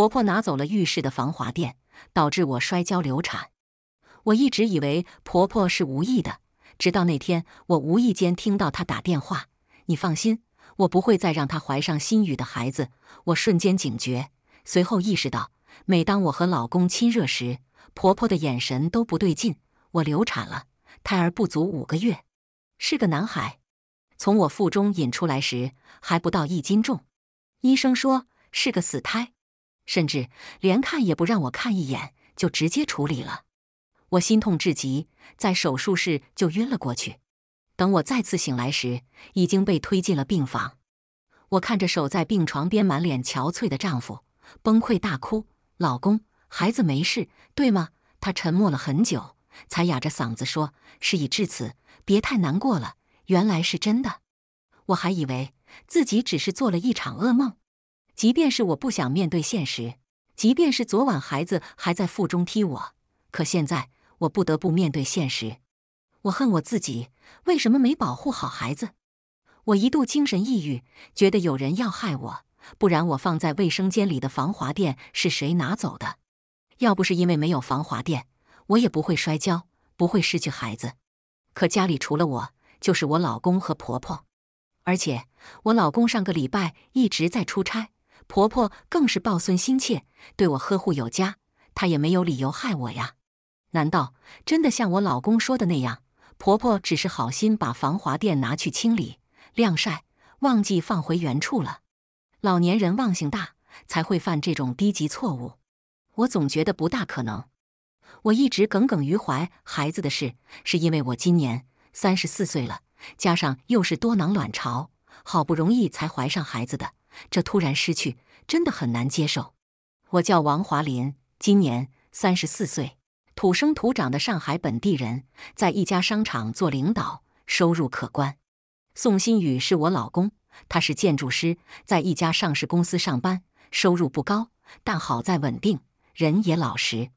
婆婆拿走了浴室的防滑垫，导致我摔跤流产。我一直以为婆婆是无意的，直到那天我无意间听到她打电话：“你放心，我不会再让她怀上新宇的孩子。”我瞬间警觉，随后意识到，每当我和老公亲热时，婆婆的眼神都不对劲。我流产了，胎儿不足五个月，是个男孩。从我腹中引出来时还不到一斤重，医生说是个死胎，甚至连看也不让我看一眼就直接处理了。我心痛至极，在手术室就晕了过去。等我再次醒来时，已经被推进了病房。我看着守在病床边满脸憔悴的丈夫，崩溃大哭：“老公，孩子没事，对吗？”他沉默了很久。才哑着嗓子说：“事已至此，别太难过了。原来是真的，我还以为自己只是做了一场噩梦。即便是我不想面对现实，即便是昨晚孩子还在腹中踢我，可现在我不得不面对现实。我恨我自己，为什么没保护好孩子？我一度精神抑郁，觉得有人要害我。不然我放在卫生间里的防滑垫是谁拿走的？要不是因为没有防滑垫。”我也不会摔跤，不会失去孩子。可家里除了我，就是我老公和婆婆。而且我老公上个礼拜一直在出差，婆婆更是抱孙心切，对我呵护有加。她也没有理由害我呀。难道真的像我老公说的那样，婆婆只是好心把防滑垫拿去清理晾晒，忘记放回原处了？老年人忘性大，才会犯这种低级错误。我总觉得不大可能。我一直耿耿于怀孩子的事，是因为我今年三十四岁了，加上又是多囊卵巢，好不容易才怀上孩子的，这突然失去，真的很难接受。我叫王华林，今年三十四岁，土生土长的上海本地人，在一家商场做领导，收入可观。宋新宇是我老公，他是建筑师，在一家上市公司上班，收入不高，但好在稳定，人也老实。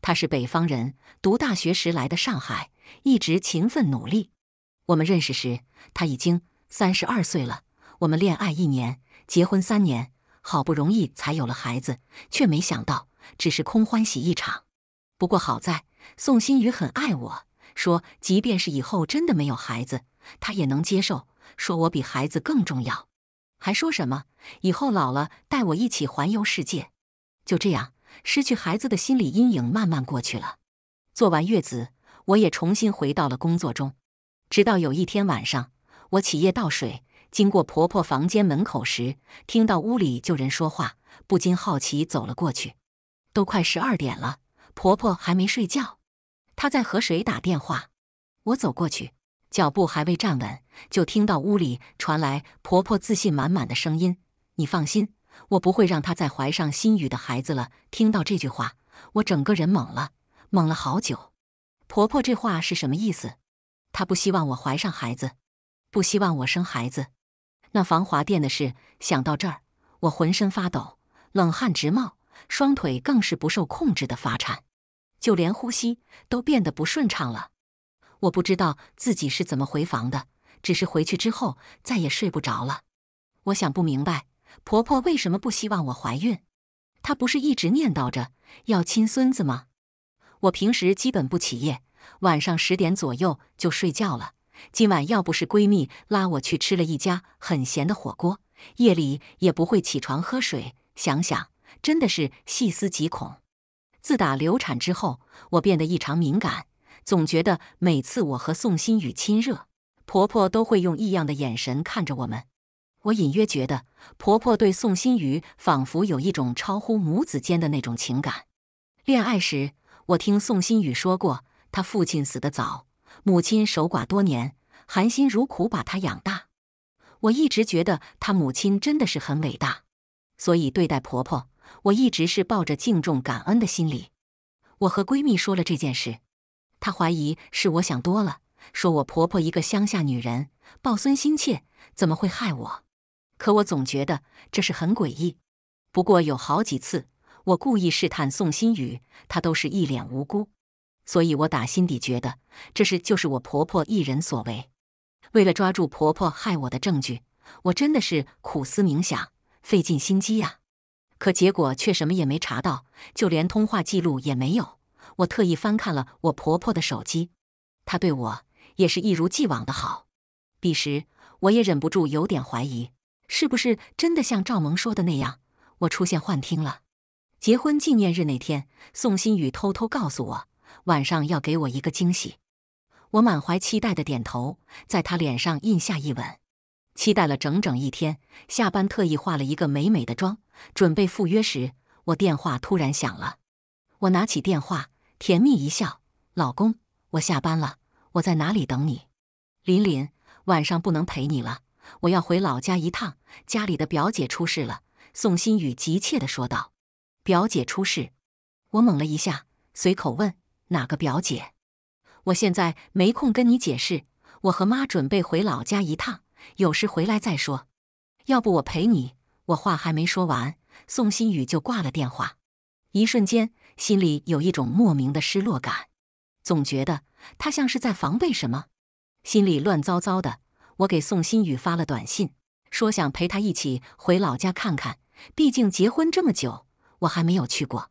他是北方人，读大学时来的上海，一直勤奋努力。我们认识时，他已经三十二岁了。我们恋爱一年，结婚三年，好不容易才有了孩子，却没想到只是空欢喜一场。不过好在宋新宇很爱我，说即便是以后真的没有孩子，他也能接受，说我比孩子更重要，还说什么以后老了带我一起环游世界。就这样。失去孩子的心理阴影慢慢过去了。做完月子，我也重新回到了工作中。直到有一天晚上，我起夜倒水，经过婆婆房间门口时，听到屋里就人说话，不禁好奇走了过去。都快十二点了，婆婆还没睡觉，她在和谁打电话？我走过去，脚步还未站稳，就听到屋里传来婆婆自信满满的声音：“你放心。”我不会让她再怀上心雨的孩子了。听到这句话，我整个人懵了，懵了好久。婆婆这话是什么意思？她不希望我怀上孩子，不希望我生孩子。那防滑垫的事，想到这儿，我浑身发抖，冷汗直冒，双腿更是不受控制的发颤，就连呼吸都变得不顺畅了。我不知道自己是怎么回房的，只是回去之后再也睡不着了。我想不明白。婆婆为什么不希望我怀孕？她不是一直念叨着要亲孙子吗？我平时基本不起夜，晚上十点左右就睡觉了。今晚要不是闺蜜拉我去吃了一家很咸的火锅，夜里也不会起床喝水。想想真的是细思极恐。自打流产之后，我变得异常敏感，总觉得每次我和宋新宇亲热，婆婆都会用异样的眼神看着我们。我隐约觉得，婆婆对宋新宇仿佛有一种超乎母子间的那种情感。恋爱时，我听宋新宇说过，他父亲死得早，母亲守寡多年，含辛茹苦把他养大。我一直觉得他母亲真的是很伟大，所以对待婆婆，我一直是抱着敬重、感恩的心理。我和闺蜜说了这件事，她怀疑是我想多了，说我婆婆一个乡下女人，抱孙心切，怎么会害我？可我总觉得这是很诡异。不过有好几次，我故意试探宋新宇，他都是一脸无辜，所以我打心底觉得这事就是我婆婆一人所为。为了抓住婆婆害我的证据，我真的是苦思冥想，费尽心机呀。可结果却什么也没查到，就连通话记录也没有。我特意翻看了我婆婆的手机，她对我也是一如既往的好。彼时我也忍不住有点怀疑，是不是真的像赵萌说的那样，我出现幻听了？结婚纪念日那天，宋新宇偷偷告诉我，晚上要给我一个惊喜。我满怀期待的点头，在他脸上印下一吻。期待了整整一天，下班特意化了一个美美的妆，准备赴约时，我电话突然响了。我拿起电话，甜蜜一笑：“老公，我下班了，我在哪里等你？”琳琳，晚上不能陪你了，我要回老家一趟，家里的表姐出事了。宋新宇急切地说道：“表姐出事？”我懵了一下，随口问：“哪个表姐？”我现在没空跟你解释，我和妈准备回老家一趟。有事回来再说，要不我陪你。我话还没说完，宋新宇就挂了电话。一瞬间，心里有一种莫名的失落感，总觉得他像是在防备什么，心里乱糟糟的。我给宋新宇发了短信，说想陪他一起回老家看看，毕竟结婚这么久，我还没有去过。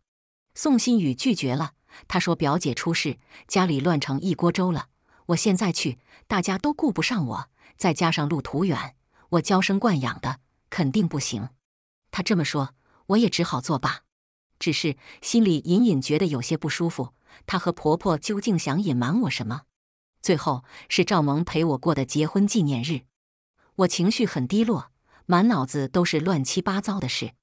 宋新宇拒绝了，他说表姐出事，家里乱成一锅粥了。我现在去，大家都顾不上我。再加上路途远，我娇生惯养的肯定不行。他这么说，我也只好作罢。只是心里隐隐觉得有些不舒服。她和婆婆究竟想隐瞒我什么？最后是赵萌陪我过的结婚纪念日，我情绪很低落，满脑子都是乱七八糟的事。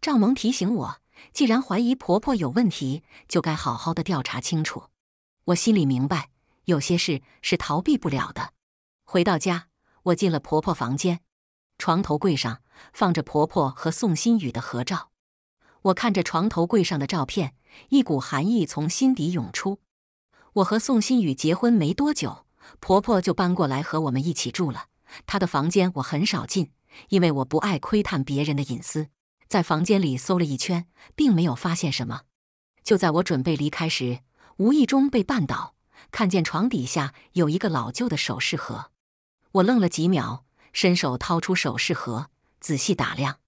赵萌提醒我，既然怀疑婆婆有问题，就该好好的调查清楚。我心里明白，有些事是逃避不了的。回到家。我进了婆婆房间，床头柜上放着婆婆和宋新宇的合照。我看着床头柜上的照片，一股寒意从心底涌出。我和宋新宇结婚没多久，婆婆就搬过来和我们一起住了。她的房间我很少进，因为我不爱窥探别人的隐私。在房间里搜了一圈，并没有发现什么。就在我准备离开时，无意中被绊倒，看见床底下有一个老旧的首饰盒。我愣了几秒，伸手掏出首饰盒，仔细打量，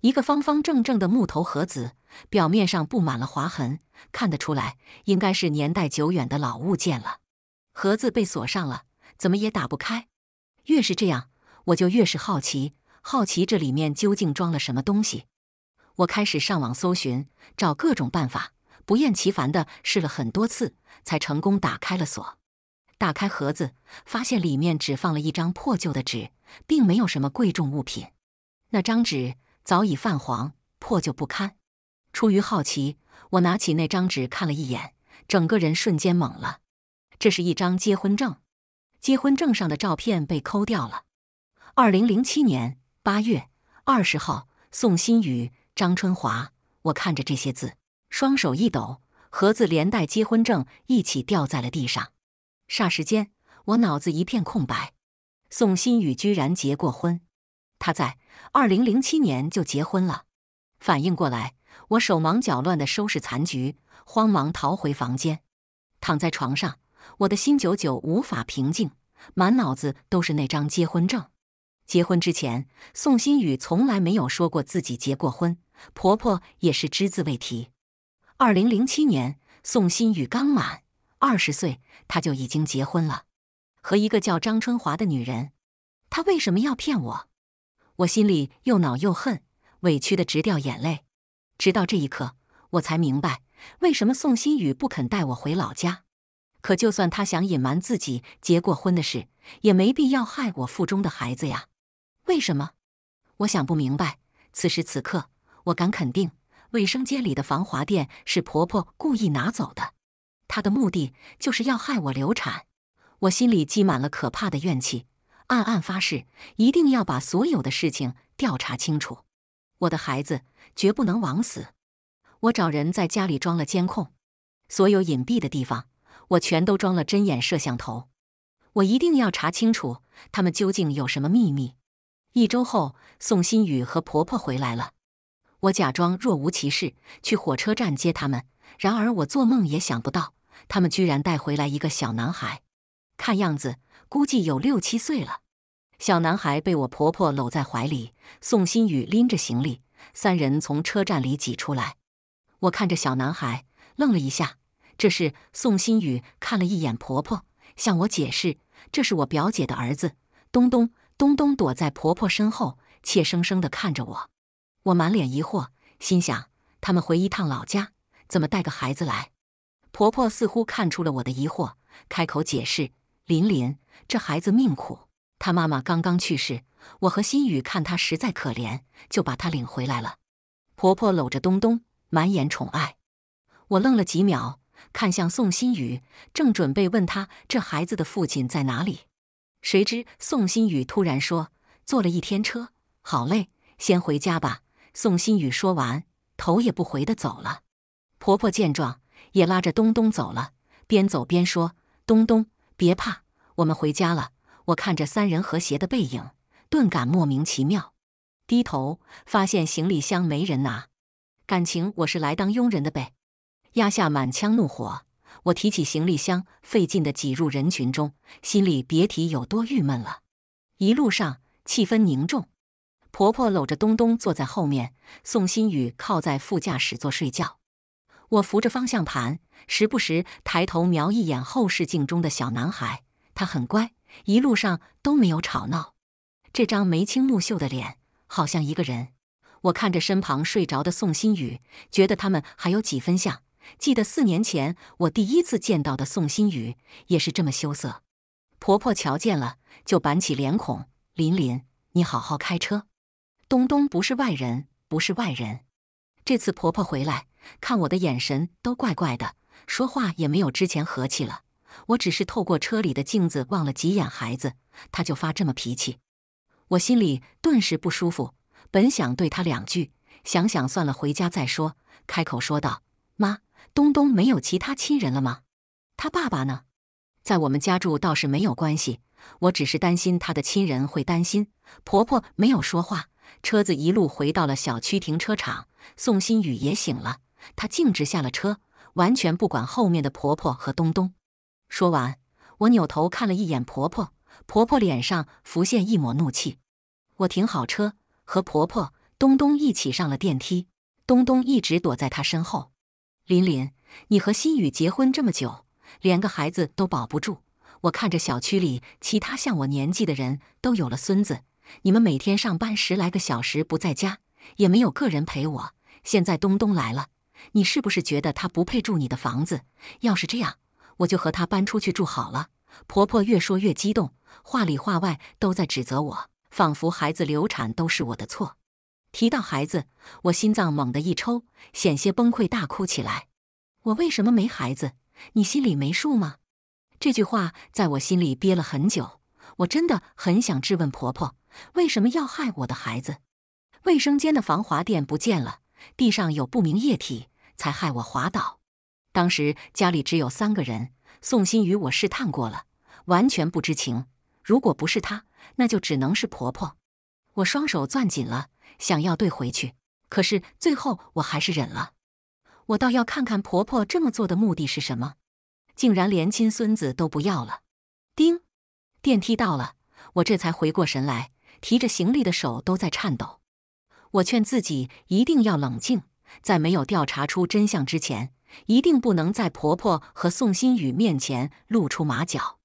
一个方方正正的木头盒子，表面上布满了划痕，看得出来应该是年代久远的老物件了。盒子被锁上了，怎么也打不开。越是这样，我就越是好奇，好奇这里面究竟装了什么东西。我开始上网搜寻，找各种办法，不厌其烦地试了很多次，才成功打开了锁。打开盒子，发现里面只放了一张破旧的纸，并没有什么贵重物品。那张纸早已泛黄，破旧不堪。出于好奇，我拿起那张纸看了一眼，整个人瞬间懵了。这是一张结婚证，结婚证上的照片被抠掉了。二零零七年八月二十号，宋新宇、张春华。我看着这些字，双手一抖，盒子连带结婚证一起掉在了地上。霎时间，我脑子一片空白。宋新宇居然结过婚，他在二零零七年就结婚了。反应过来，我手忙脚乱地收拾残局，慌忙逃回房间，躺在床上，我的心久久无法平静，满脑子都是那张结婚证。结婚之前，宋新宇从来没有说过自己结过婚，婆婆也是只字未提。二零零七年，宋新宇刚满。二十岁，他就已经结婚了，和一个叫张春华的女人。他为什么要骗我？我心里又恼又恨，委屈的直掉眼泪。直到这一刻，我才明白为什么宋新宇不肯带我回老家。可就算他想隐瞒自己结过婚的事，也没必要害我腹中的孩子呀。为什么？我想不明白。此时此刻，我敢肯定，卫生间里的防滑垫是婆婆故意拿走的。她的目的就是要害我流产，我心里积满了可怕的怨气，暗暗发誓一定要把所有的事情调查清楚。我的孩子绝不能枉死。我找人在家里装了监控，所有隐蔽的地方我全都装了针眼摄像头。我一定要查清楚他们究竟有什么秘密。一周后，宋新宇和婆婆回来了，我假装若无其事去火车站接他们。然而我做梦也想不到，他们居然带回来一个小男孩，看样子估计有六七岁了。小男孩被我婆婆搂在怀里，宋新宇拎着行李，三人从车站里挤出来。我看着小男孩，愣了一下。这是宋新宇看了一眼婆婆，向我解释：“这是我表姐的儿子东东。”东东躲在婆婆身后，怯生生地看着我。我满脸疑惑，心想：他们回一趟老家，怎么带个孩子来？婆婆似乎看出了我的疑惑，开口解释：“琳琳，这孩子命苦，他妈妈刚刚去世，我和新宇看他实在可怜，就把他领回来了。”婆婆搂着东东，满眼宠爱。我愣了几秒。看向宋新宇，正准备问他这孩子的父亲在哪里，谁知宋新宇突然说：“坐了一天车，好累，先回家吧。”宋新宇说完，头也不回的走了。婆婆见状，也拉着东东走了，边走边说：“东东，别怕，我们回家了。”我看着三人和谐的背影，顿感莫名其妙。低头发现行李箱没人拿，感情我是来当佣人的呗。压下满腔怒火，我提起行李箱，费劲的挤入人群中，心里别提有多郁闷了。一路上气氛凝重，婆婆搂着东东坐在后面，宋新宇靠在副驾驶座睡觉。我扶着方向盘，时不时抬头瞄一眼后视镜中的小男孩，他很乖，一路上都没有吵闹。这张眉清目秀的脸，好像一个人。我看着身旁睡着的宋新宇，觉得他们还有几分像。记得四年前我第一次见到的宋新宇也是这么羞涩。婆婆瞧见了，就板起脸孔：“琳琳，你好好开车。东东不是外人，不是外人。”这次婆婆回来看我的眼神都怪怪的，说话也没有之前和气了。我只是透过车里的镜子望了几眼孩子，她就发这么脾气，我心里顿时不舒服。本想对她两句，想想算了，回家再说。开口说道：“妈。”东东没有其他亲人了吗？他爸爸呢？在我们家住倒是没有关系，我只是担心他的亲人会担心。婆婆没有说话，车子一路回到了小区停车场。宋新宇也醒了，他径直下了车，完全不管后面的婆婆和东东。说完，我扭头看了一眼婆婆，婆婆脸上浮现一抹怒气。我停好车，和婆婆、东东一起上了电梯。东东一直躲在她身后。琳琳，你和新宇结婚这么久，连个孩子都保不住。我看着小区里其他像我年纪的人都有了孙子，你们每天上班十来个小时不在家，也没有个人陪我。现在东东来了，你是不是觉得他不配住你的房子？要是这样，我就和他搬出去住好了。婆婆越说越激动，话里话外都在指责我，仿佛孩子流产都是我的错。提到孩子，我心脏猛地一抽，险些崩溃大哭起来。我为什么没孩子？你心里没数吗？这句话在我心里憋了很久。我真的很想质问婆婆，为什么要害我的孩子？卫生间的防滑垫不见了，地上有不明液体，才害我滑倒。当时家里只有三个人，宋新宇我试探过了，完全不知情。如果不是他，那就只能是婆婆。我双手攥紧了。想要怼回去，可是最后我还是忍了。我倒要看看婆婆这么做的目的是什么，竟然连亲孙子都不要了。叮，电梯到了，我这才回过神来，提着行李的手都在颤抖。我劝自己一定要冷静，在没有调查出真相之前，一定不能在婆婆和宋新宇面前露出马脚。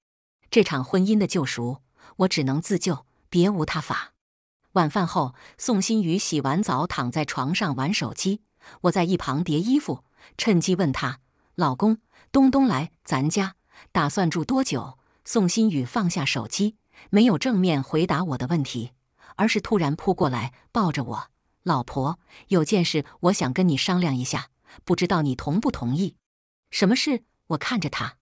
这场婚姻的救赎，我只能自救，别无他法。晚饭后，宋新宇洗完澡躺在床上玩手机，我在一旁叠衣服，趁机问他：“老公，东东来咱家，打算住多久？”宋新宇放下手机，没有正面回答我的问题，而是突然扑过来抱着我：“老婆，有件事我想跟你商量一下，不知道你同不同意？”“什么事？”我看着他，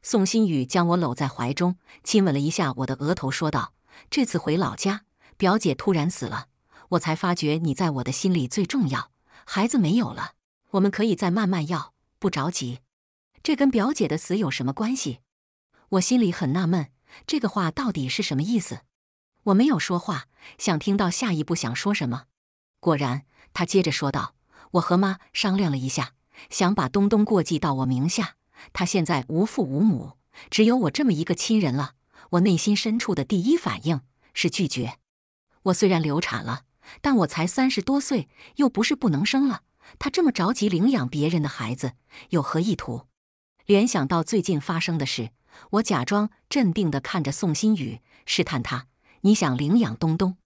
宋新宇将我搂在怀中，亲吻了一下我的额头，说道：“这次回老家。”表姐突然死了，我才发觉你在我的心里最重要。孩子没有了，我们可以再慢慢要，不着急。这跟表姐的死有什么关系？我心里很纳闷，这个话到底是什么意思？我没有说话，想听到下一步想说什么。果然，他接着说道：“我和妈商量了一下，想把东东过继到我名下。他现在无父无母，只有我这么一个亲人了。我内心深处的第一反应是拒绝。”我虽然流产了，但我才三十多岁，又不是不能生了。他这么着急领养别人的孩子，有何意图？联想到最近发生的事，我假装镇定地看着宋新宇，试探他：“你想领养东东？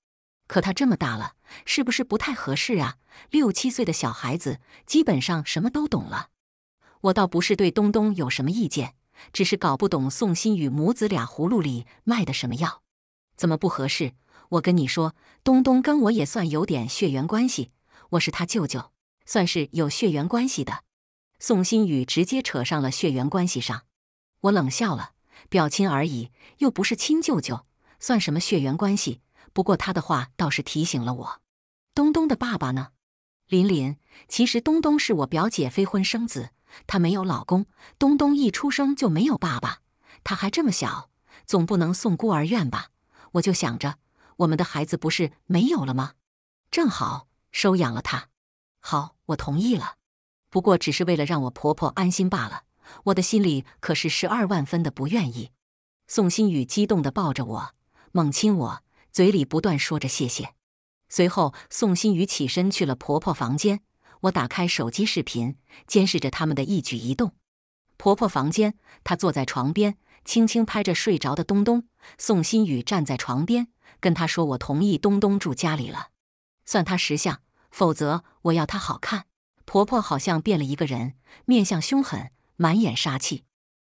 可他这么大了，是不是不太合适啊？六七岁的小孩子，基本上什么都懂了。”我倒不是对东东有什么意见，只是搞不懂宋新宇母子俩葫芦里卖的什么药，怎么不合适？我跟你说，东东跟我也算有点血缘关系，我是他舅舅，算是有血缘关系的。宋新宇直接扯上了血缘关系上，我冷笑了，表亲而已，又不是亲舅舅，算什么血缘关系？不过他的话倒是提醒了我，东东的爸爸呢？林林，其实东东是我表姐非婚生子。她没有老公，东东一出生就没有爸爸，他还这么小，总不能送孤儿院吧？我就想着，我们的孩子不是没有了吗？正好收养了他。好，我同意了，不过只是为了让我婆婆安心罢了。我的心里可是十二万分的不愿意。宋新宇激动地抱着我，猛亲我，嘴里不断说着谢谢。随后，宋新宇起身去了婆婆房间。我打开手机视频，监视着他们的一举一动。婆婆房间，她坐在床边，轻轻拍着睡着的东东。宋新宇站在床边，跟她说：“我同意东东住家里了，算他识相。否则，我要他好看。”婆婆好像变了一个人，面相凶狠，满眼杀气。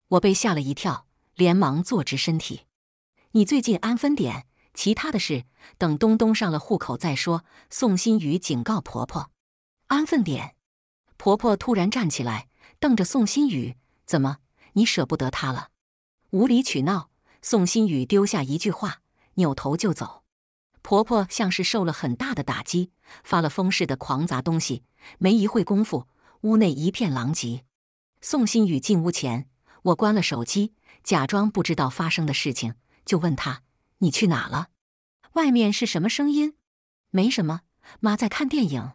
我被吓了一跳，连忙坐直身体。你最近安分点，其他的事等东东上了户口再说。宋新宇警告婆婆。安分点！婆婆突然站起来，瞪着宋新宇：“怎么，你舍不得他了？无理取闹！”宋新宇丢下一句话，扭头就走。婆婆像是受了很大的打击，发了疯似的狂砸东西。没一会功夫，屋内一片狼藉。宋新宇进屋前，我关了手机，假装不知道发生的事情，就问他：“你去哪了？外面是什么声音？”“没什么，妈在看电影。”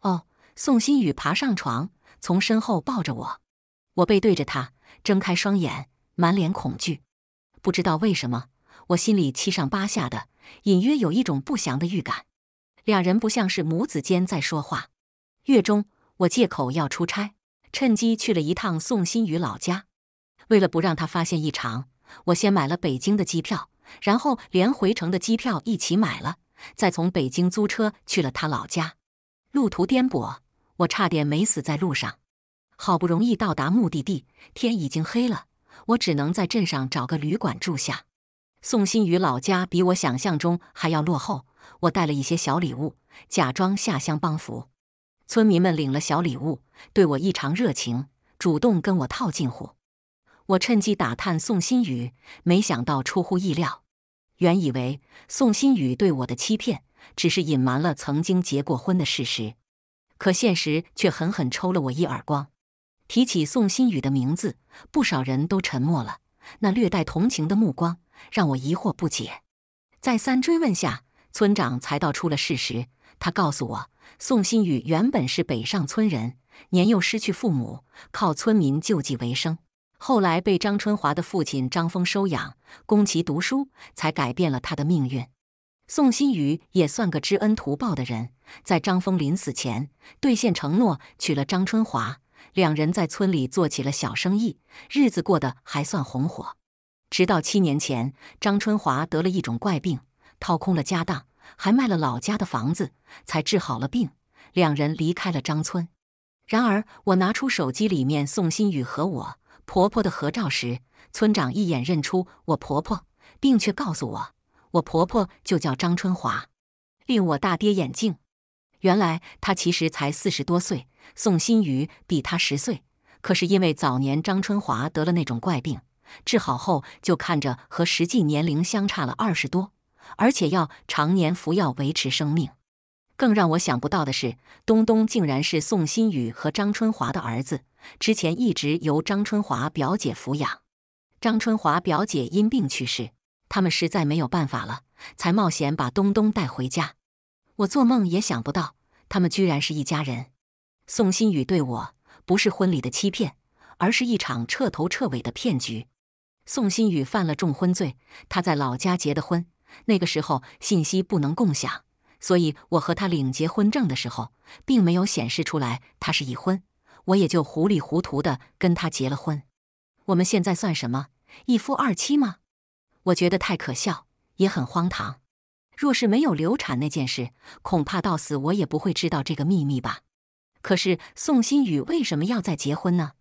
哦，宋新宇爬上床，从身后抱着我，我背对着他，睁开双眼，满脸恐惧。不知道为什么，我心里七上八下的，隐约有一种不祥的预感。两人不像是母子间在说话。月中，我借口要出差，趁机去了一趟宋新宇老家。为了不让他发现异常，我先买了北京的机票，然后连回程的机票一起买了，再从北京租车去了他老家。路途颠簸，我差点没死在路上。好不容易到达目的地，天已经黑了，我只能在镇上找个旅馆住下。宋新宇老家比我想象中还要落后，我带了一些小礼物，假装下乡帮扶。村民们领了小礼物，对我异常热情，主动跟我套近乎。我趁机打探宋新宇，没想到出乎意料。原以为宋新宇对我的欺骗。只是隐瞒了曾经结过婚的事实，可现实却狠狠抽了我一耳光。提起宋新宇的名字，不少人都沉默了，那略带同情的目光让我疑惑不解。再三追问下，村长才道出了事实。他告诉我，宋新宇原本是北上村人，年幼失去父母，靠村民救济为生，后来被张春华的父亲张峰收养，供其读书，才改变了他的命运。宋新宇也算个知恩图报的人，在张峰临死前兑现承诺，娶了张春华，两人在村里做起了小生意，日子过得还算红火。直到七年前，张春华得了一种怪病，掏空了家当，还卖了老家的房子，才治好了病。两人离开了张村。然而，我拿出手机里面宋新宇和我婆婆的合照时，村长一眼认出我婆婆，并却告诉我。我婆婆就叫张春华，令我大跌眼镜。原来她其实才四十多岁，宋新宇比她十岁。可是因为早年张春华得了那种怪病，治好后就看着和实际年龄相差了二十多，而且要常年服药维持生命。更让我想不到的是，东东竟然是宋新宇和张春华的儿子，之前一直由张春华表姐抚养。张春华表姐因病去世。他们实在没有办法了，才冒险把东东带回家。我做梦也想不到，他们居然是一家人。宋新宇对我不是婚礼的欺骗，而是一场彻头彻尾的骗局。宋新宇犯了重婚罪，他在老家结的婚，那个时候信息不能共享，所以我和他领结婚证的时候，并没有显示出来他是已婚，我也就糊里糊涂的跟他结了婚。我们现在算什么一夫二妻吗？我觉得太可笑，也很荒唐。若是没有流产那件事，恐怕到死我也不会知道这个秘密吧。可是宋新宇为什么要再结婚呢？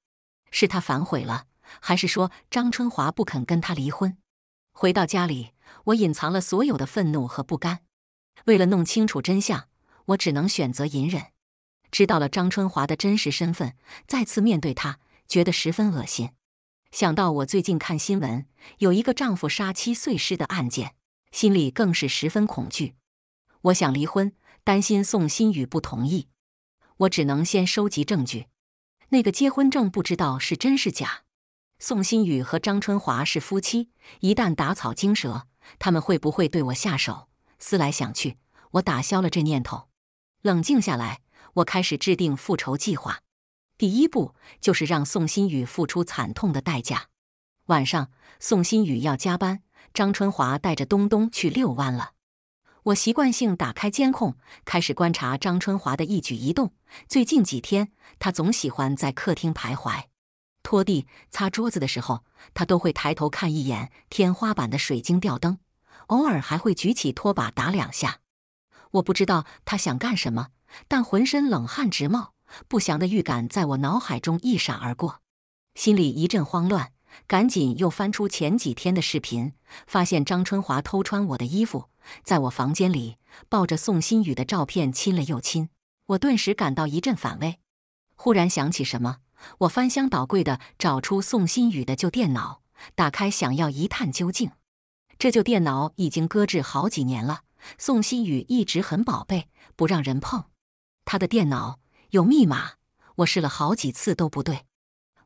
是他反悔了，还是说张春华不肯跟他离婚？回到家里，我隐藏了所有的愤怒和不甘。为了弄清楚真相，我只能选择隐忍。知道了张春华的真实身份，再次面对他，觉得十分恶心。想到我最近看新闻，有一个丈夫杀妻碎尸的案件，心里更是十分恐惧。我想离婚，担心宋新宇不同意，我只能先收集证据。那个结婚证不知道是真是假。宋新宇和张春华是夫妻，一旦打草惊蛇，他们会不会对我下手？思来想去，我打消了这念头。冷静下来，我开始制定复仇计划。第一步就是让宋新宇付出惨痛的代价。晚上，宋新宇要加班，张春华带着东东去遛弯了。我习惯性打开监控，开始观察张春华的一举一动。最近几天，他总喜欢在客厅徘徊，拖地、擦桌子的时候，他都会抬头看一眼天花板的水晶吊灯。偶尔还会举起拖把打两下，我不知道他想干什么，但浑身冷汗直冒，不祥的预感在我脑海中一闪而过，心里一阵慌乱，赶紧又翻出前几天的视频，发现张春华偷穿我的衣服，在我房间里抱着宋新宇的照片亲了又亲，我顿时感到一阵反胃，忽然想起什么，我翻箱倒柜的找出宋新宇的旧电脑，打开想要一探究竟。这旧电脑已经搁置好几年了，宋新宇一直很宝贝，不让人碰。他的电脑有密码，我试了好几次都不对。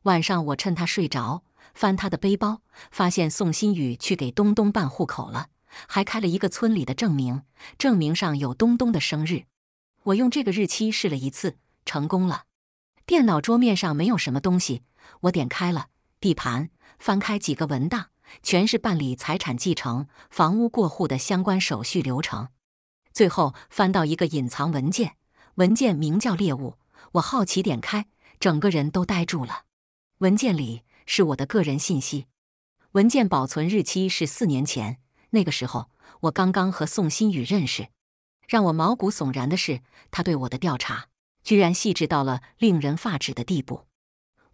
晚上我趁他睡着，翻他的背包，发现宋新宇去给东东办户口了，还开了一个村里的证明，证明上有东东的生日。我用这个日期试了一次，成功了。电脑桌面上没有什么东西，我点开了地盘，翻开几个文档。全是办理财产继承、房屋过户的相关手续流程。最后翻到一个隐藏文件，文件名叫“猎物”。我好奇点开，整个人都呆住了。文件里是我的个人信息，文件保存日期是四年前。那个时候我刚刚和宋新宇认识。让我毛骨悚然的是，他对我的调查居然细致到了令人发指的地步。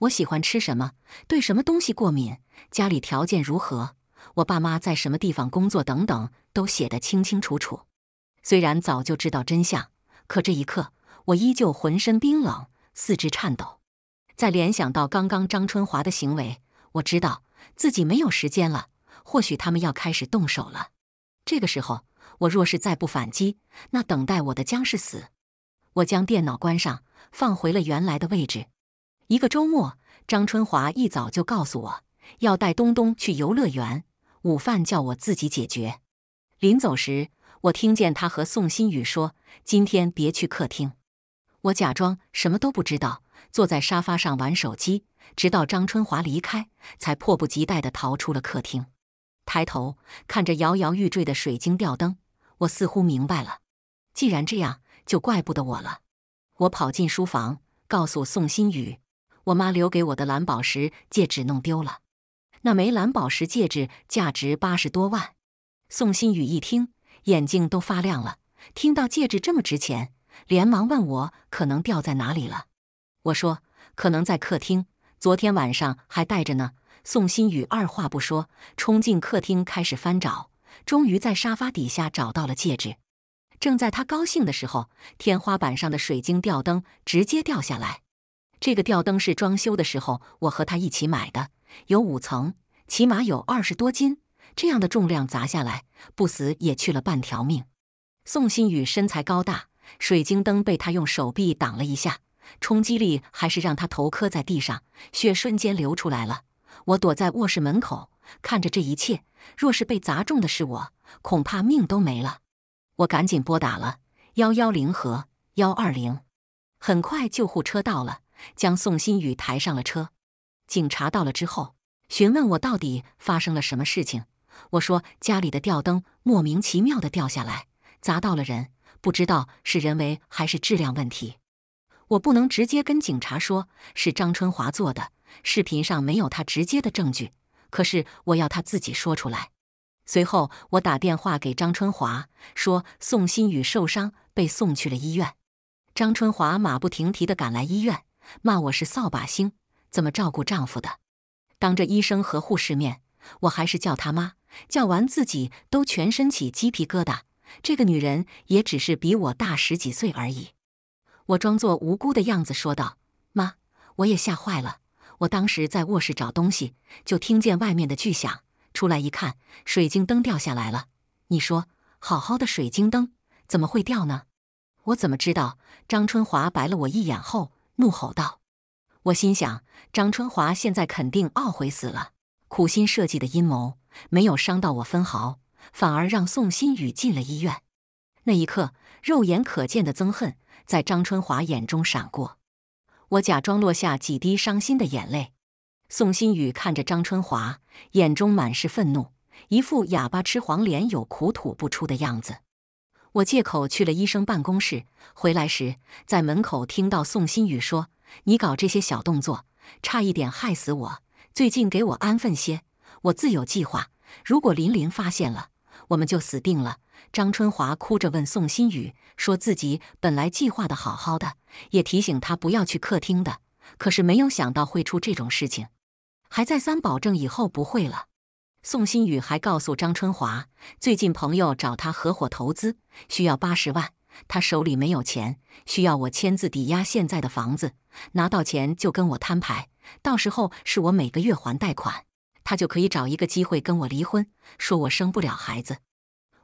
我喜欢吃什么？对什么东西过敏？家里条件如何？我爸妈在什么地方工作？等等，都写得清清楚楚。虽然早就知道真相，可这一刻我依旧浑身冰冷，四肢颤抖。再联想到刚刚张春华的行为，我知道自己没有时间了。或许他们要开始动手了。这个时候，我若是再不反击，那等待我的将是死。我将电脑关上，放回了原来的位置。一个周末，张春华一早就告诉我要带东东去游乐园，午饭叫我自己解决。临走时，我听见他和宋新宇说：“今天别去客厅。”我假装什么都不知道，坐在沙发上玩手机，直到张春华离开，才迫不及待地逃出了客厅。抬头看着摇摇欲坠的水晶吊灯，我似乎明白了。既然这样，就怪不得我了。我跑进书房，告诉宋新宇。我妈留给我的蓝宝石戒指弄丢了，那枚蓝宝石戒指价值八十多万。宋新宇一听，眼睛都发亮了。听到戒指这么值钱，连忙问我可能掉在哪里了。我说可能在客厅，昨天晚上还带着呢。宋新宇二话不说，冲进客厅开始翻找，终于在沙发底下找到了戒指。正在他高兴的时候，天花板上的水晶吊灯直接掉下来。这个吊灯是装修的时候我和他一起买的，有五层，起码有二十多斤。这样的重量砸下来，不死也去了半条命。宋新宇身材高大，水晶灯被他用手臂挡了一下，冲击力还是让他头磕在地上，血瞬间流出来了。我躲在卧室门口看着这一切，若是被砸中的是我，恐怕命都没了。我赶紧拨打了幺幺零和幺二零，很快救护车到了。将宋新宇抬上了车，警察到了之后，询问我到底发生了什么事情。我说家里的吊灯莫名其妙的掉下来，砸到了人，不知道是人为还是质量问题。我不能直接跟警察说是张春华做的，视频上没有他直接的证据。可是我要他自己说出来。随后我打电话给张春华，说宋新宇受伤，被送去了医院。张春华马不停蹄地赶来医院，骂我是扫把星，怎么照顾丈夫的？当着医生和护士面，我还是叫他妈。叫完自己都全身起鸡皮疙瘩。这个女人也只是比我大十几岁而已。我装作无辜的样子说道：“妈，我也吓坏了。我当时在卧室找东西，就听见外面的巨响，出来一看，水晶灯掉下来了。你说，好好的水晶灯怎么会掉呢？我怎么知道？”张春华白了我一眼后，怒吼道：“我心想，张春华现在肯定懊悔死了，苦心设计的阴谋没有伤到我分毫，反而让宋新宇进了医院。那一刻，肉眼可见的憎恨。”在张春华眼中闪过，我假装落下几滴伤心的眼泪。宋新宇看着张春华，眼中满是愤怒，一副哑巴吃黄连，有苦吐不出的样子。我借口去了医生办公室，回来时在门口听到宋新宇说：“你搞这些小动作，差一点害死我。最近给我安分些，我自有计划。如果琳琳发现了，我们就死定了。”张春华哭着问宋新宇，说自己本来计划的好好的，也提醒他不要去客厅的，可是没有想到会出这种事情，还再三保证以后不会了。宋新宇还告诉张春华，最近朋友找他合伙投资，需要八十万，他手里没有钱，需要我签字抵押现在的房子，拿到钱就跟我摊牌，到时候是我每个月还贷款，他就可以找一个机会跟我离婚，说我生不了孩子。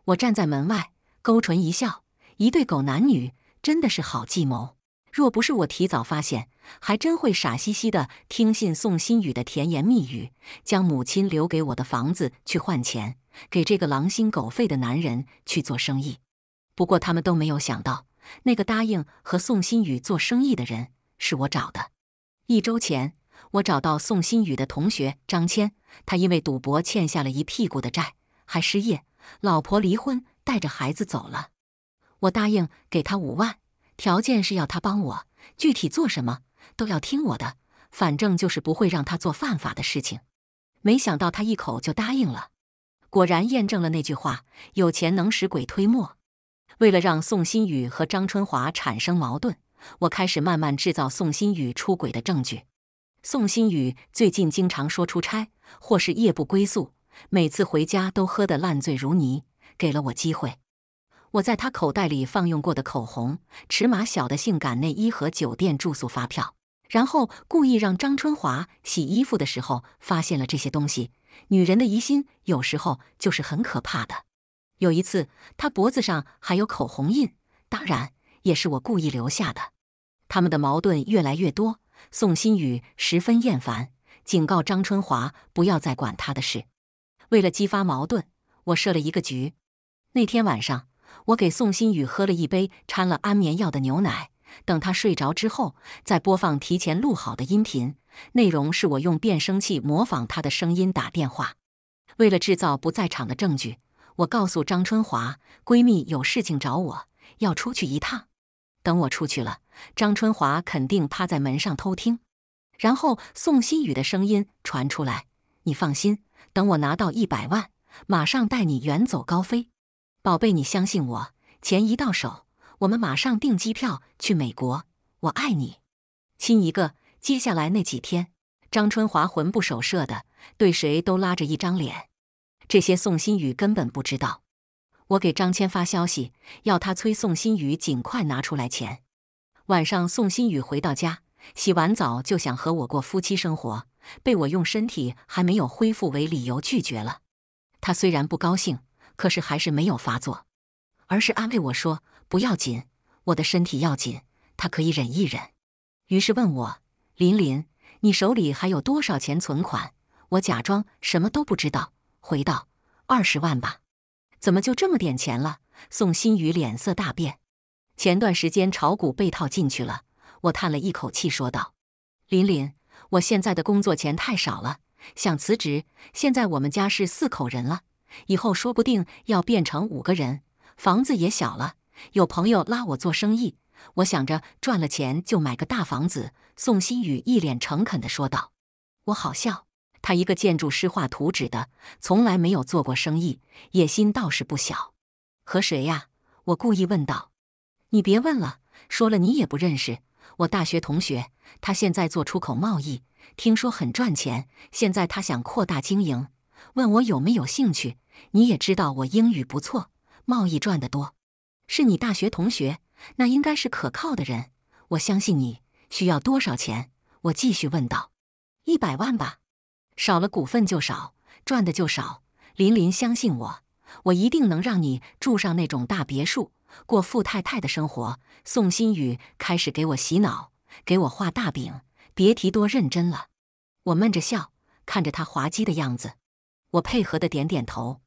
我站在门外，勾唇一笑。一对狗男女真的是好计谋。若不是我提早发现，还真会傻兮兮的听信宋新宇的甜言蜜语，将母亲留给我的房子去换钱，给这个狼心狗肺的男人去做生意。不过他们都没有想到，那个答应和宋新宇做生意的人是我找的。一周前，我找到宋新宇的同学张谦，他因为赌博欠下了一屁股的债，还失业。老婆离婚，带着孩子走了。我答应给他五万，条件是要他帮我，具体做什么都要听我的，反正就是不会让他做犯法的事情。没想到他一口就答应了，果然验证了那句话：有钱能使鬼推磨。为了让宋新宇和张春华产生矛盾，我开始慢慢制造宋新宇出轨的证据。宋新宇最近经常说出差，或是夜不归宿。每次回家都喝得烂醉如泥，给了我机会。我在他口袋里放用过的口红、尺码小的性感内衣和酒店住宿发票，然后故意让张春华洗衣服的时候发现了这些东西。女人的疑心有时候就是很可怕的。有一次，他脖子上还有口红印，当然也是我故意留下的。他们的矛盾越来越多，宋新宇十分厌烦，警告张春华不要再管他的事。为了激发矛盾，我设了一个局。那天晚上，我给宋新宇喝了一杯掺了安眠药的牛奶。等他睡着之后，再播放提前录好的音频，内容是我用变声器模仿他的声音打电话。为了制造不在场的证据，我告诉张春华，闺蜜有事情找我，要出去一趟。等我出去了，张春华肯定趴在门上偷听。然后宋新宇的声音传出来：“你放心。”等我拿到一百万，马上带你远走高飞，宝贝，你相信我，钱一到手，我们马上订机票去美国。我爱你，亲一个。接下来那几天，张春华魂不守舍的，对谁都拉着一张脸。这些宋新宇根本不知道。我给张谦发消息，要他催宋新宇尽快拿出来钱。晚上，宋新宇回到家，洗完澡就想和我过夫妻生活。被我用身体还没有恢复为理由拒绝了。他虽然不高兴，可是还是没有发作，而是安慰我说：“不要紧，我的身体要紧，他可以忍一忍。”于是问我：“林林，你手里还有多少钱存款？”我假装什么都不知道，回道：“二十万吧。”怎么就这么点钱了？宋新宇脸色大变。前段时间炒股被套进去了。我叹了一口气说道：“林林。”我现在的工作钱太少了，想辞职。现在我们家是四口人了，以后说不定要变成五个人，房子也小了，有朋友拉我做生意，我想着赚了钱就买个大房子。宋新宇一脸诚恳地说道：“我好笑。他一个建筑师画图纸的，从来没有做过生意，野心倒是不小。和谁呀？”我故意问道。“你别问了，说了你也不认识。我大学同学，他现在做出口贸易，听说很赚钱。现在他想扩大经营，问我有没有兴趣。你也知道我英语不错，贸易赚得多。”是你大学同学，那应该是可靠的人。我相信你。需要多少钱？我继续问道。一百万吧，少了股份就少，赚的就少。林林，相信我，我一定能让你住上那种大别墅，过富太太的生活。宋新宇开始给我洗脑，给我画大饼，别提多认真了。我闷着笑，看着他滑稽的样子，我配合的点点头。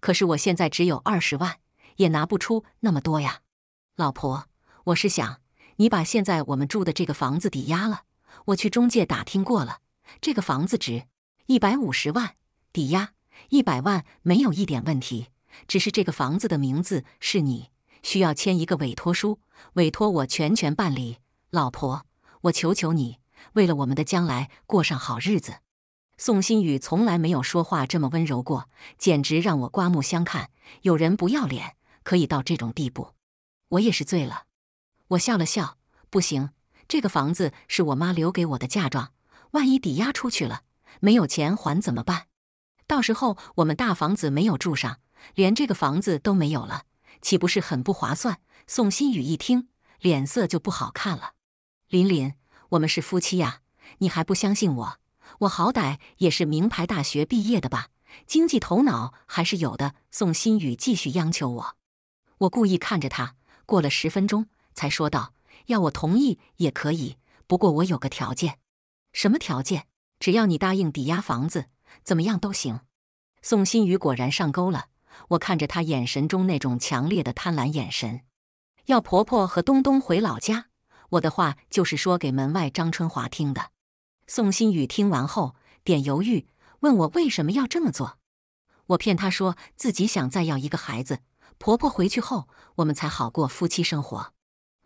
可是我现在只有二十万。也拿不出那么多呀，老婆，我是想你把现在我们住的这个房子抵押了。我去中介打听过了，这个房子值一百五十万，抵押一百万没有一点问题。只是这个房子的名字是你，需要签一个委托书，委托我全权办理。老婆，我求求你，为了我们的将来过上好日子。宋新宇从来没有说话这么温柔过，简直让我刮目相看。有人不要脸。可以到这种地步，我也是醉了。我笑了笑，不行，这个房子是我妈留给我的嫁妆，万一抵押出去了，没有钱还怎么办？到时候我们大房子没有住上，连这个房子都没有了，岂不是很不划算？宋新宇一听，脸色就不好看了。琳琳，我们是夫妻呀，你还不相信我？我好歹也是名牌大学毕业的吧，经济头脑还是有的。宋新宇继续央求我。我故意看着他，过了十分钟才说道：“要我同意也可以，不过我有个条件。什么条件？只要你答应抵押房子，怎么样都行。”宋新宇果然上钩了。我看着他眼神中那种强烈的贪婪眼神，要婆婆和东东回老家。我的话就是说给门外张春华听的。宋新宇听完后点犹豫，问我为什么要这么做。我骗他说自己想再要一个孩子。婆婆回去后，我们才好过夫妻生活。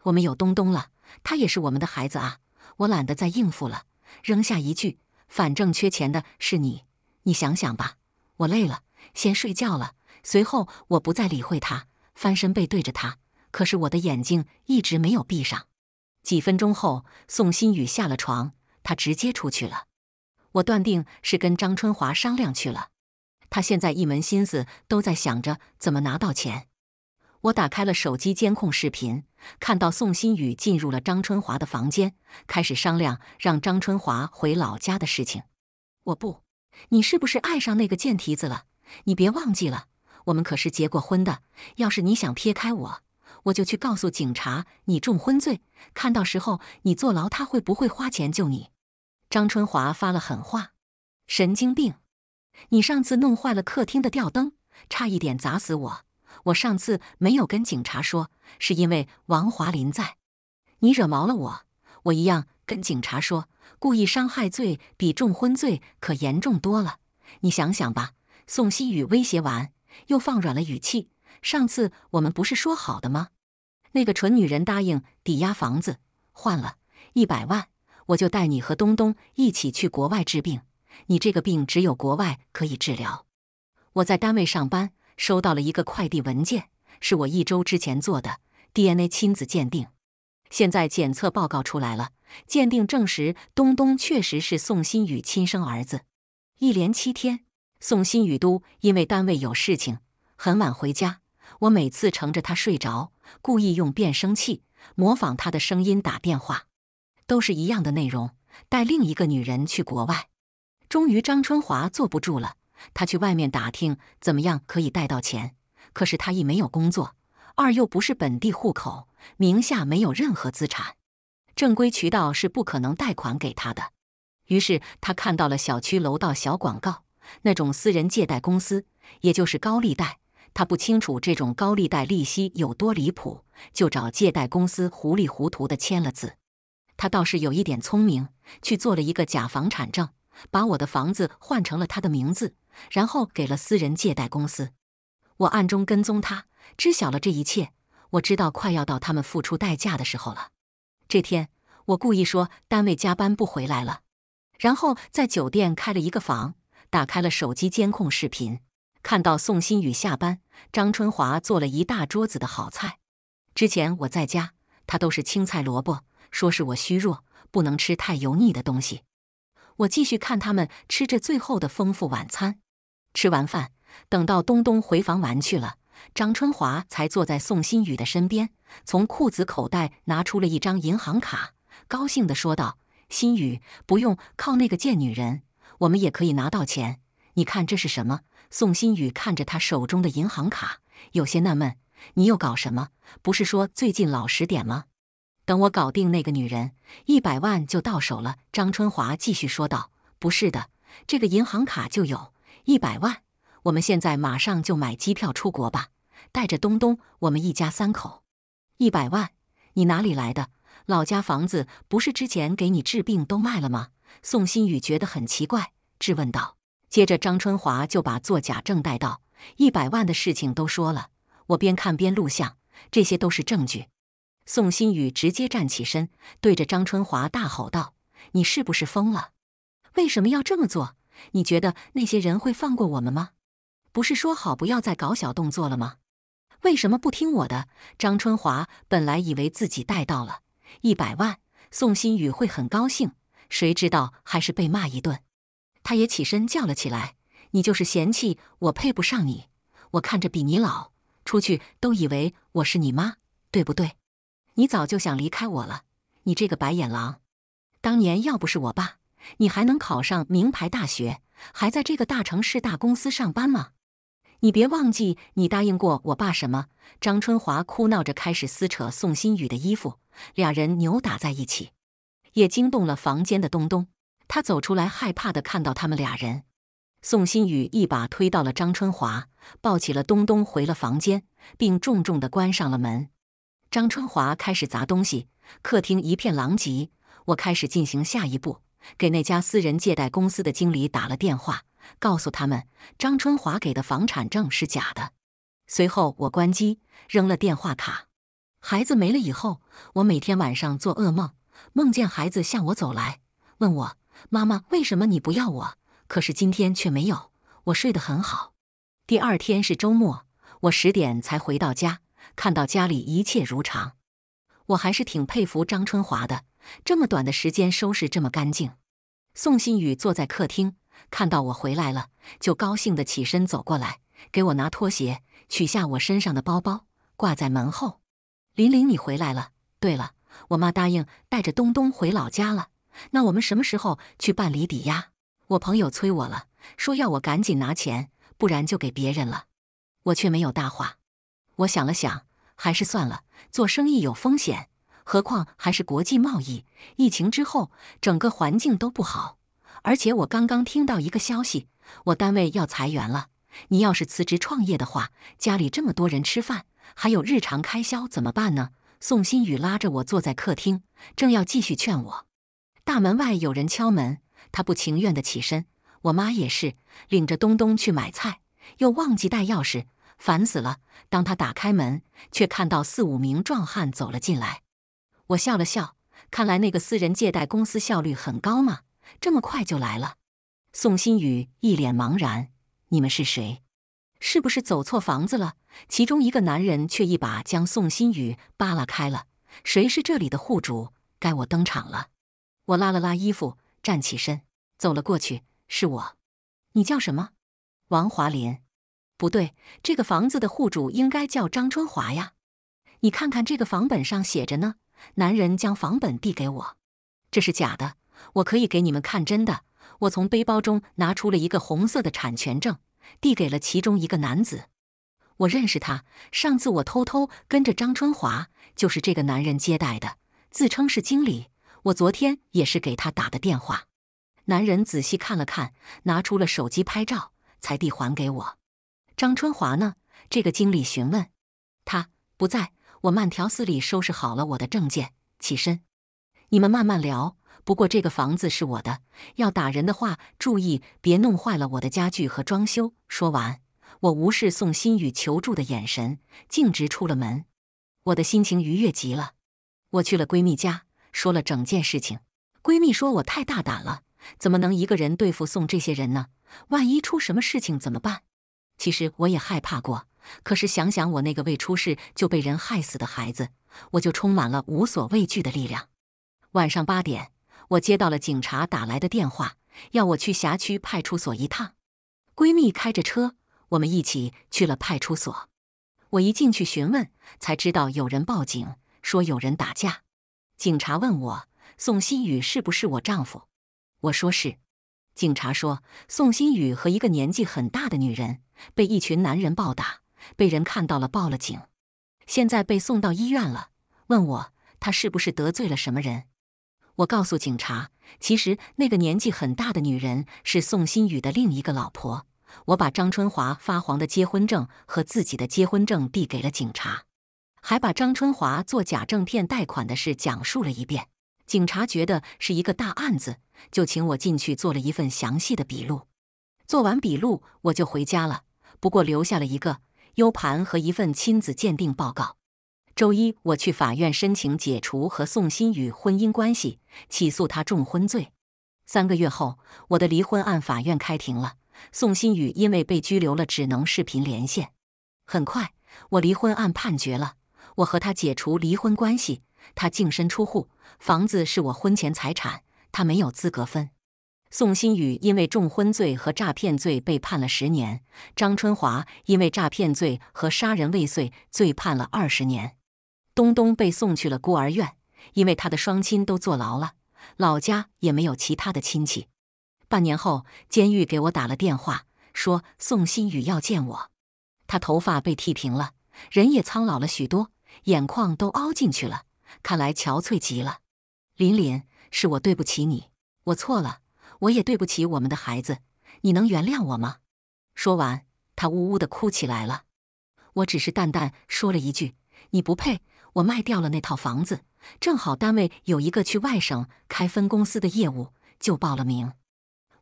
我们有东东了，他也是我们的孩子啊！我懒得再应付了，扔下一句：“反正缺钱的是你，你想想吧。”我累了，先睡觉了。随后我不再理会他，翻身背对着他，可是我的眼睛一直没有闭上。几分钟后，宋新宇下了床，他直接出去了。我断定是跟张春华商量去了。他现在一门心思都在想着怎么拿到钱。我打开了手机监控视频，看到宋新宇进入了张春华的房间，开始商量让张春华回老家的事情。我不，你是不是爱上那个贱蹄子了？你别忘记了，我们可是结过婚的。要是你想撇开我，我就去告诉警察你重婚罪，看到时候你坐牢，他会不会花钱救你？张春华发了狠话，神经病。你上次弄坏了客厅的吊灯，差一点砸死我。我上次没有跟警察说，是因为王华林在。你惹毛了我，我一样跟警察说。故意伤害罪比重婚罪可严重多了。你想想吧。宋希宇威胁完，又放软了语气。上次我们不是说好的吗？那个蠢女人答应抵押房子，换了一百万，我就带你和东东一起去国外治病。你这个病只有国外可以治疗。我在单位上班，收到了一个快递文件，是我一周之前做的 DNA 亲子鉴定。现在检测报告出来了，鉴定证实东东确实是宋新宇亲生儿子。一连七天，宋新宇都因为单位有事情很晚回家。我每次乘着他睡着，故意用变声器模仿他的声音打电话，都是一样的内容：带另一个女人去国外。终于，张春华坐不住了，他去外面打听怎么样可以贷到钱。可是他一没有工作，二又不是本地户口，名下没有任何资产，正规渠道是不可能贷款给他的。于是他看到了小区楼道小广告，那种私人借贷公司，也就是高利贷。他不清楚这种高利贷利息有多离谱，就找借贷公司糊里糊涂的签了字。他倒是有一点聪明，去做了一个假房产证。把我的房子换成了他的名字，然后给了私人借贷公司。我暗中跟踪他，知晓了这一切。我知道快要到他们付出代价的时候了。这天，我故意说单位加班不回来了，然后在酒店开了一个房，打开了手机监控视频，看到宋新宇下班，张春华做了一大桌子的好菜。之前我在家，他都是青菜萝卜，说是我虚弱，不能吃太油腻的东西。我继续看他们吃着最后的丰富晚餐。吃完饭，等到东东回房玩去了。张春华才坐在宋新宇的身边，从裤子口袋拿出了一张银行卡，高兴地说道：“新宇，不用靠那个贱女人，我们也可以拿到钱。你看这是什么？”宋新宇看着他手中的银行卡，有些纳闷：“你又搞什么？不是说最近老实点吗？”等我搞定那个女人，一百万就到手了。张春华继续说道：“不是的，这个银行卡就有一百万。”我们现在马上就买机票出国吧，带着东东，我们一家三口，一百万，你哪里来的？老家房子不是之前给你治病都卖了吗？宋新宇觉得很奇怪，质问道。接着张春华就把做假证带到，一百万的事情都说了。我边看边录像，这些都是证据。宋新宇直接站起身，对着张春华大吼道：“你是不是疯了？为什么要这么做？你觉得那些人会放过我们吗？”不是说好不要再搞小动作了吗？为什么不听我的？张春华本来以为自己带到了一百万，宋新宇会很高兴，谁知道还是被骂一顿。他也起身叫了起来：“你就是嫌弃我配不上你？我看着比你老，出去都以为我是你妈，对不对？你早就想离开我了，你这个白眼狼！当年要不是我爸，你还能考上名牌大学，还在这个大城市大公司上班吗？”你别忘记，你答应过我爸什么？张春华哭闹着开始撕扯宋新宇的衣服，俩人扭打在一起，也惊动了房间的东东。他走出来，害怕的看到他们俩人。宋新宇一把推到了张春华，抱起了东东，回了房间，并重重的关上了门。张春华开始砸东西，客厅一片狼藉。我开始进行下一步，给那家私人借贷公司的经理打了电话。告诉他们，张春华给的房产证是假的。随后我关机，扔了电话卡。孩子没了以后，我每天晚上做噩梦，梦见孩子向我走来，问我：“妈妈，为什么你不要我？”可是今天却没有，我睡得很好。第二天是周末，我十点才回到家，看到家里一切如常。我还是挺佩服张春华的，这么短的时间收拾这么干净。宋新宇坐在客厅。看到我回来了，就高兴的起身走过来，给我拿拖鞋，取下我身上的包包，挂在门后。林玲，你回来了。对了，我妈答应带着东东回老家了。那我们什么时候去办理抵押？我朋友催我了，说要我赶紧拿钱，不然就给别人了。我却没有大话。我想了想，还是算了。做生意有风险，何况还是国际贸易。疫情之后，整个环境都不好。而且我刚刚听到一个消息，我单位要裁员了。你要是辞职创业的话，家里这么多人吃饭，还有日常开销怎么办呢？宋新宇拉着我坐在客厅，正要继续劝我，大门外有人敲门，他不情愿的起身。我妈也是，领着东东去买菜，又忘记带钥匙，烦死了。当他打开门，却看到四五名壮汉走了进来。我笑了笑，看来那个私人借贷公司效率很高嘛。这么快就来了，宋新宇一脸茫然。你们是谁？是不是走错房子了？其中一个男人却一把将宋新宇扒拉开了。谁是这里的户主？该我登场了。我拉了拉衣服，站起身，走了过去。是我。你叫什么？王华林。不对，这个房子的户主应该叫张春华呀。你看看这个房本上写着呢。男人将房本递给我，这是假的。我可以给你们看真的。我从背包中拿出了一个红色的产权证，递给了其中一个男子。我认识他，上次我偷偷跟着张春华，就是这个男人接待的，自称是经理。我昨天也是给他打的电话。男人仔细看了看，拿出了手机拍照，才递还给我。张春华呢？这个经理询问。他不在。我慢条斯理收拾好了我的证件，起身。你们慢慢聊。不过这个房子是我的，要打人的话，注意别弄坏了我的家具和装修。说完，我无视宋新宇求助的眼神，径直出了门。我的心情愉悦极了。我去了闺蜜家，说了整件事情。闺蜜说我太大胆了，怎么能一个人对付宋这些人呢？万一出什么事情怎么办？其实我也害怕过，可是想想我那个未出世就被人害死的孩子，我就充满了无所畏惧的力量。晚上八点，我接到了警察打来的电话，要我去辖区派出所一趟。闺蜜开着车，我们一起去了派出所。我一进去询问，才知道有人报警说有人打架。警察问我宋新宇是不是我丈夫，我说是。警察说宋新宇和一个年纪很大的女人被一群男人暴打，被人看到了报了警，现在被送到医院了。问我他是不是得罪了什么人。我告诉警察，其实那个年纪很大的女人是宋新宇的另一个老婆。我把张春华发黄的结婚证和自己的结婚证递给了警察，还把张春华做假证骗贷款的事讲述了一遍。警察觉得是一个大案子，就请我进去做了一份详细的笔录。做完笔录，我就回家了，不过留下了一个 U 盘和一份亲子鉴定报告。周一，我去法院申请解除和宋新宇婚姻关系，起诉他重婚罪。三个月后，我的离婚案法院开庭了。宋新宇因为被拘留了，只能视频连线。很快，我离婚案判决了，我和他解除离婚关系。他净身出户，房子是我婚前财产，他没有资格分。宋新宇因为重婚罪和诈骗罪被判了十年，张春华因为诈骗罪和杀人未遂罪判了二十年。东东被送去了孤儿院，因为他的双亲都坐牢了，老家也没有其他的亲戚。半年后，监狱给我打了电话，说宋新宇要见我。他头发被剃平了，人也苍老了许多，眼眶都凹进去了，看来憔悴极了。琳琳，是我对不起你，我错了，我也对不起我们的孩子，你能原谅我吗？说完，他呜呜的哭起来了。我只是淡淡说了一句：“你不配。”我卖掉了那套房子，正好单位有一个去外省开分公司的业务，就报了名。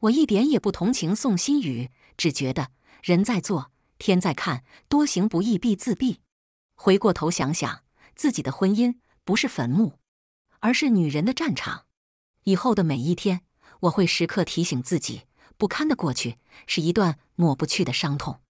我一点也不同情宋新宇，只觉得人在做，天在看，多行不义必自毙。回过头想想，自己的婚姻不是坟墓，而是女人的战场。以后的每一天，我会时刻提醒自己，不堪的过去是一段抹不去的伤痛。